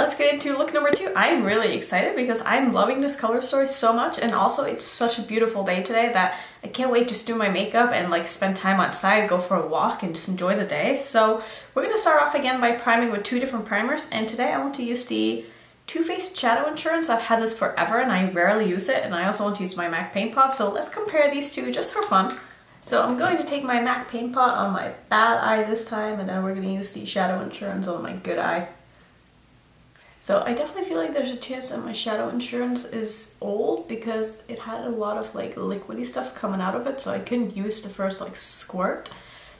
let's get into look number two. I'm really excited because I'm loving this color story so much and also it's such a beautiful day today that I can't wait to just do my makeup and like spend time outside, go for a walk and just enjoy the day. So we're going to start off again by priming with two different primers and today I want to use the Too Faced Shadow Insurance. I've had this forever and I rarely use it and I also want to use my MAC Paint Pot so let's compare these two just for fun. So I'm going to take my MAC Paint Pot on my bad eye this time and then we're going to use the Shadow Insurance on my good eye. So I definitely feel like there's a chance that my shadow insurance is old because it had a lot of like liquidy stuff coming out of it so I couldn't use the first like squirt.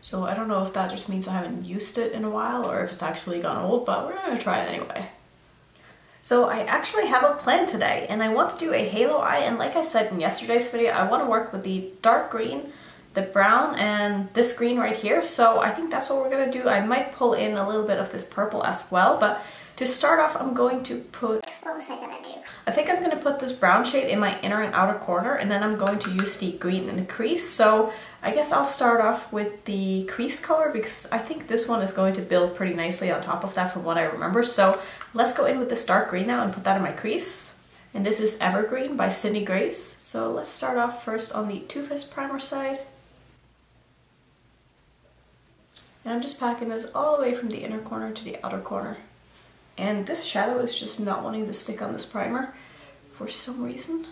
So I don't know if that just means I haven't used it in a while or if it's actually gone old but we're gonna try it anyway. So I actually have a plan today and I want to do a halo eye and like I said in yesterday's video I want to work with the dark green the brown and this green right here so I think that's what we're gonna do. I might pull in a little bit of this purple as well but to start off, I'm going to put... What was I gonna do? I think I'm gonna put this brown shade in my inner and outer corner and then I'm going to use the green in the crease. So I guess I'll start off with the crease color because I think this one is going to build pretty nicely on top of that from what I remember. So let's go in with this dark green now and put that in my crease. And this is Evergreen by Sydney Grace. So let's start off first on the Too Faced primer side. And I'm just packing this all the way from the inner corner to the outer corner. And this shadow is just not wanting to stick on this primer for some reason.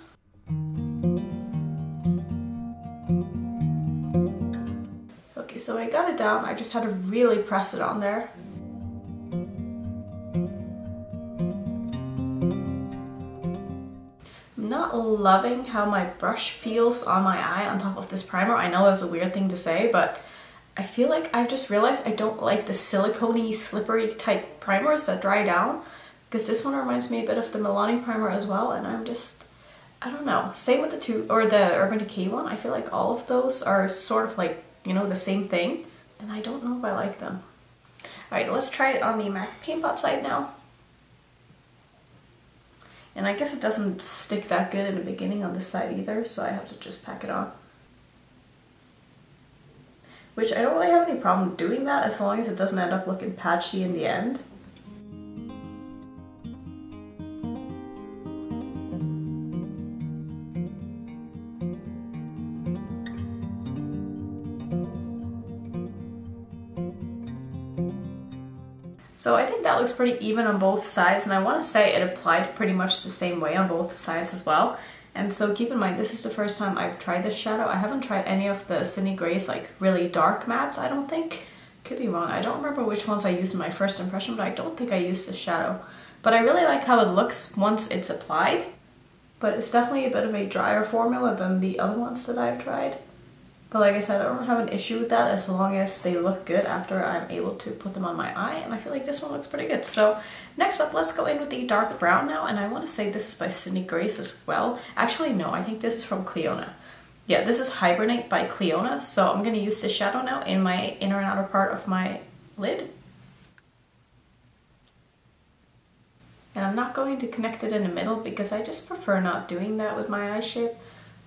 Okay, so I got it down. I just had to really press it on there. I'm not loving how my brush feels on my eye on top of this primer. I know that's a weird thing to say, but I feel like I've just realized I don't like the silicone slippery type primers that dry down because this one reminds me a bit of the Milani primer as well and I'm just, I don't know. Same with the two, or the Urban Decay one. I feel like all of those are sort of like, you know, the same thing and I don't know if I like them. Alright, let's try it on the MAC Paint Pot side now. And I guess it doesn't stick that good in the beginning on this side either, so I have to just pack it on which I don't really have any problem doing that as long as it doesn't end up looking patchy in the end. So I think that looks pretty even on both sides and I want to say it applied pretty much the same way on both sides as well. And so keep in mind, this is the first time I've tried this shadow. I haven't tried any of the Sydney Grace like really dark mattes, I don't think. Could be wrong. I don't remember which ones I used in my first impression, but I don't think I used this shadow. But I really like how it looks once it's applied. But it's definitely a bit of a drier formula than the other ones that I've tried. But like I said, I don't have an issue with that as long as they look good after I'm able to put them on my eye. And I feel like this one looks pretty good. So next up, let's go in with the dark brown now. And I want to say this is by Sydney Grace as well. Actually, no, I think this is from Clionadh. Yeah, this is Hibernate by Clionadh. So I'm going to use this shadow now in my inner and outer part of my lid. And I'm not going to connect it in the middle because I just prefer not doing that with my eye shape.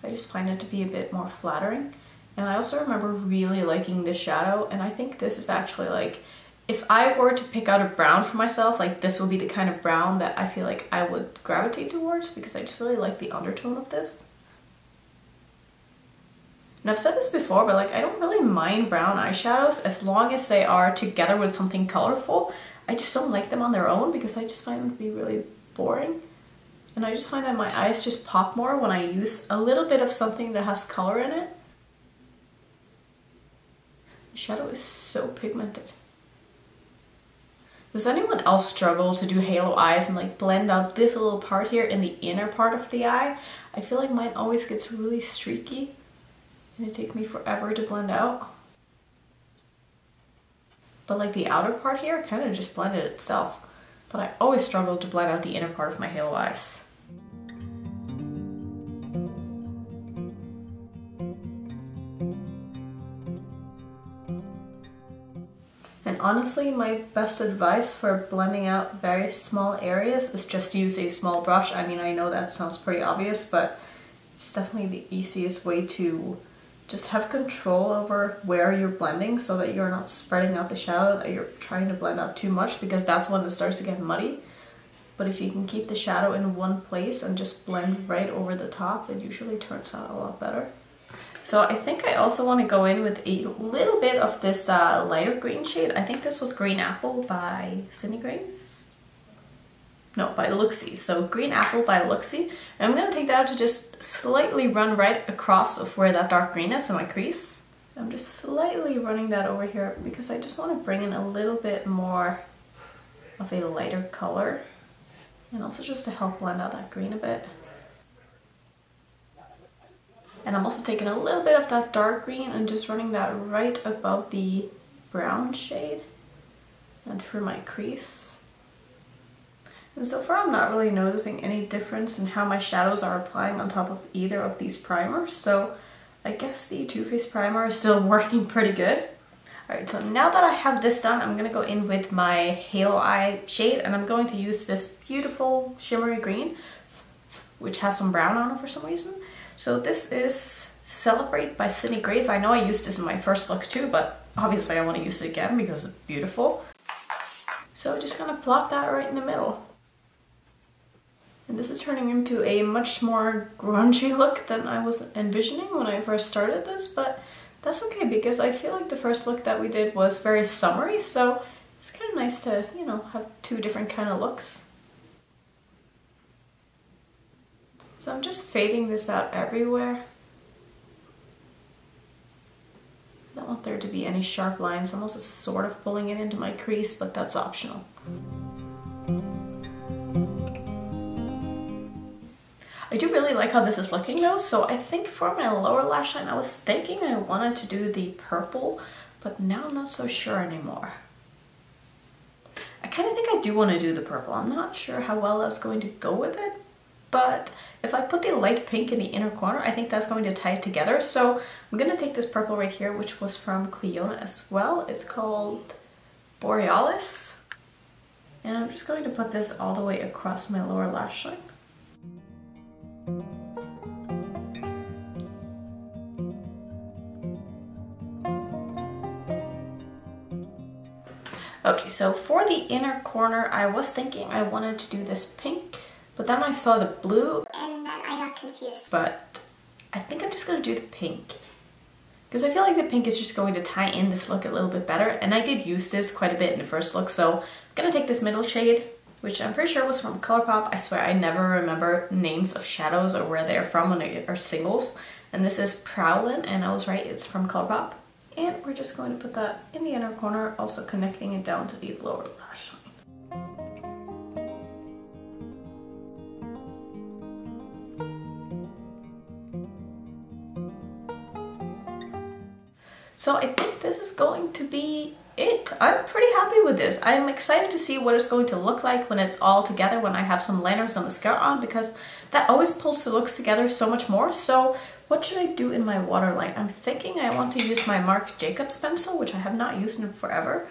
I just find it to be a bit more flattering. And I also remember really liking this shadow and I think this is actually like, if I were to pick out a brown for myself, like this would be the kind of brown that I feel like I would gravitate towards because I just really like the undertone of this. And I've said this before, but like I don't really mind brown eyeshadows as long as they are together with something colorful. I just don't like them on their own because I just find them to be really boring. And I just find that my eyes just pop more when I use a little bit of something that has color in it. Shadow is so pigmented. Does anyone else struggle to do halo eyes and like blend out this little part here in the inner part of the eye? I feel like mine always gets really streaky and it takes me forever to blend out. But like the outer part here kind of just blended itself. But I always struggle to blend out the inner part of my halo eyes. Honestly, my best advice for blending out very small areas is just use a small brush. I mean, I know that sounds pretty obvious, but it's definitely the easiest way to just have control over where you're blending so that you're not spreading out the shadow that you're trying to blend out too much because that's when it starts to get muddy. but if you can keep the shadow in one place and just blend right over the top, it usually turns out a lot better. So I think I also want to go in with a little bit of this uh, lighter green shade. I think this was Green Apple by Sydney Grace. No, by Looxi. So Green Apple by Looxi. And I'm going to take that to just slightly run right across of where that dark green is in my crease. I'm just slightly running that over here because I just want to bring in a little bit more of a lighter color. And also just to help blend out that green a bit. And I'm also taking a little bit of that dark green and just running that right above the brown shade and through my crease. And so far I'm not really noticing any difference in how my shadows are applying on top of either of these primers. So I guess the Too Faced primer is still working pretty good. Alright, so now that I have this done, I'm going to go in with my Halo Eye shade and I'm going to use this beautiful shimmery green, which has some brown on it for some reason. So this is Celebrate by Sydney Grace. I know I used this in my first look too, but obviously I want to use it again because it's beautiful. So just gonna plop that right in the middle. And this is turning into a much more grungy look than I was envisioning when I first started this, but that's okay because I feel like the first look that we did was very summery, so it's kind of nice to, you know, have two different kind of looks. So I'm just fading this out everywhere. I don't want there to be any sharp lines. I'm also sort of pulling it into my crease, but that's optional. I do really like how this is looking though, so I think for my lower lash line I was thinking I wanted to do the purple, but now I'm not so sure anymore. I kind of think I do want to do the purple. I'm not sure how well that's going to go with it, but if I put the light pink in the inner corner, I think that's going to tie it together. So I'm going to take this purple right here, which was from Clionadh as well. It's called Borealis. And I'm just going to put this all the way across my lower lash line. Okay, so for the inner corner, I was thinking I wanted to do this pink but then I saw the blue. And then I got confused. But I think I'm just going to do the pink. Because I feel like the pink is just going to tie in this look a little bit better. And I did use this quite a bit in the first look. So I'm going to take this middle shade, which I'm pretty sure was from Colourpop. I swear I never remember names of shadows or where they're from when they are singles. And this is Prowlin, and I was right, it's from Colourpop. And we're just going to put that in the inner corner, also connecting it down to the lower lash line. So I think this is going to be it. I'm pretty happy with this. I'm excited to see what it's going to look like when it's all together, when I have some liners and mascara on, because that always pulls the looks together so much more. So what should I do in my waterline? I'm thinking I want to use my Marc Jacobs pencil, which I have not used in forever.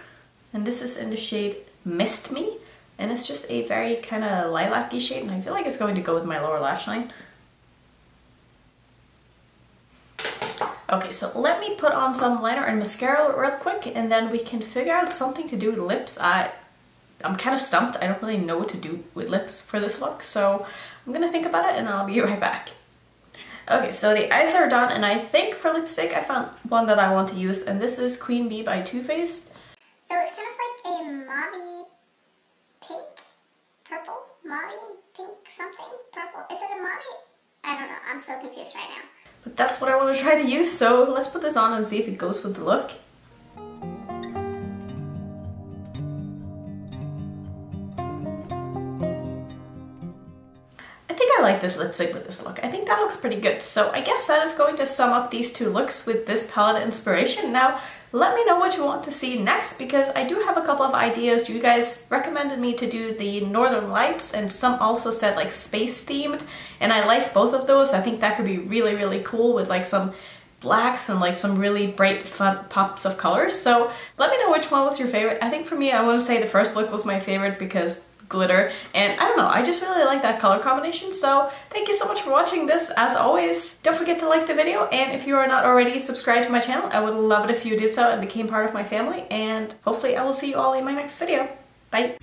And this is in the shade Mist Me. And it's just a very kind of lilac-y shade, and I feel like it's going to go with my lower lash line. Okay, so let me put on some liner and mascara real quick and then we can figure out something to do with lips. I, I'm kind of stumped. I don't really know what to do with lips for this look, so I'm gonna think about it and I'll be right back. Okay, so the eyes are done and I think for lipstick I found one that I want to use and this is Queen Bee by Too Faced. So it's kind of like a mauve pink, purple, mauve pink something, purple. Is it a mauve? I don't know, I'm so confused right now. But that's what I want to try to use, so let's put this on and see if it goes with the look. I think I like this lipstick with this look. I think that looks pretty good. So I guess that is going to sum up these two looks with this palette inspiration. Now, let me know what you want to see next because I do have a couple of ideas. You guys recommended me to do the Northern Lights and some also said like space themed and I like both of those. I think that could be really, really cool with like some blacks and like some really bright fun pops of colors. So let me know which one was your favorite. I think for me, I want to say the first look was my favorite because glitter. And I don't know I just really like that color combination so thank you so much for watching this as always. Don't forget to like the video and if you are not already subscribed to my channel I would love it if you did so and became part of my family and hopefully I will see you all in my next video. Bye